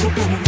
Música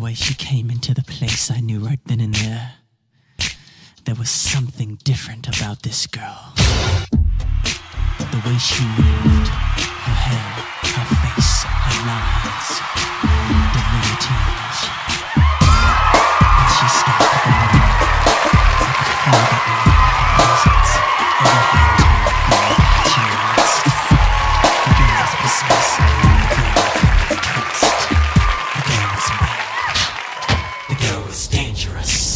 Way she came into the place, I knew right then and there. There was something different about this girl. The way she moved, her hair, her face, her lines, tears. dangerous.